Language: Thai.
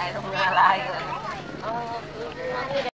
ไรต้องมีอะไร